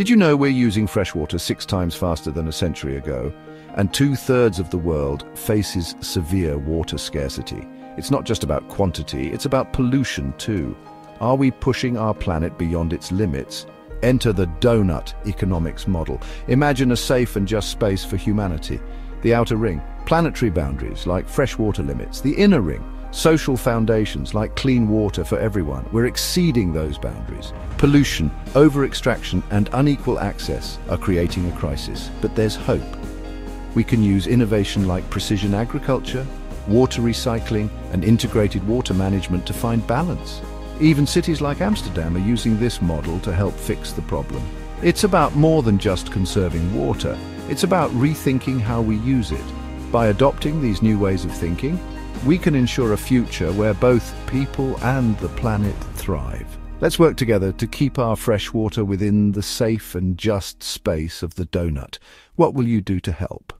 Did you know we're using freshwater six times faster than a century ago? And two-thirds of the world faces severe water scarcity. It's not just about quantity, it's about pollution too. Are we pushing our planet beyond its limits? Enter the doughnut economics model. Imagine a safe and just space for humanity. The outer ring, planetary boundaries like freshwater limits. The inner ring, social foundations like clean water for everyone. We're exceeding those boundaries. Pollution, over-extraction and unequal access are creating a crisis. But there's hope. We can use innovation like precision agriculture, water recycling and integrated water management to find balance. Even cities like Amsterdam are using this model to help fix the problem. It's about more than just conserving water. It's about rethinking how we use it. By adopting these new ways of thinking, we can ensure a future where both people and the planet thrive. Let's work together to keep our fresh water within the safe and just space of the doughnut. What will you do to help?